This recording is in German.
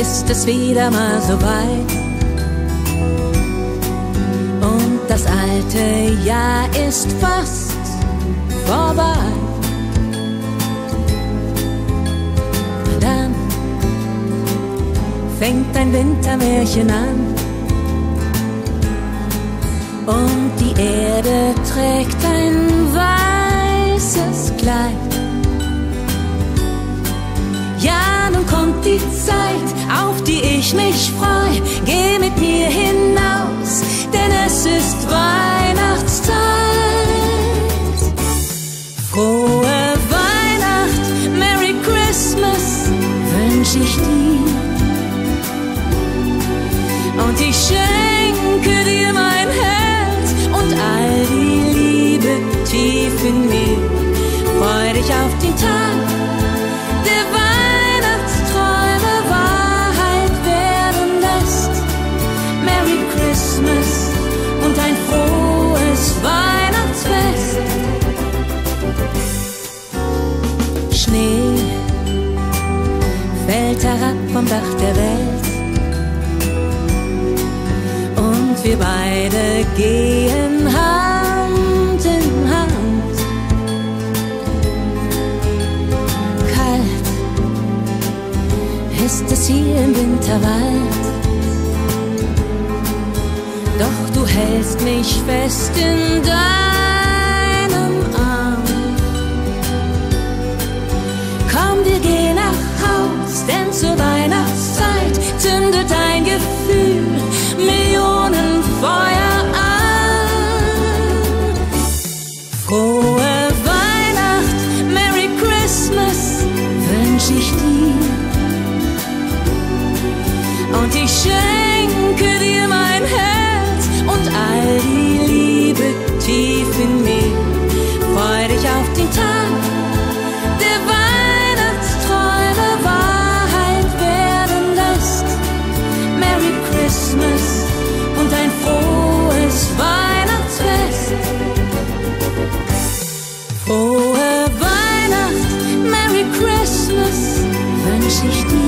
ist es wieder mal so weit. Und das alte Jahr ist fast vorbei. Dann fängt ein Wintermärchen an. Und die Erde trägt ein weißes Kleid. Ja, nun kommt die Zeit, ich mich freu. Geh mit mir hinaus, denn es ist Weihnachtszeit. Frohe Weihnacht, Merry Christmas wünsch ich dir. Und ich schenke dir mein Herz und all die Liebe tief in mir. Freu dich auf den Tag fällt herab vom Dach der Welt. Und wir beide gehen Hand in Hand. Kalt ist es hier im Winterwald. Doch du hältst mich fest in deinem sich die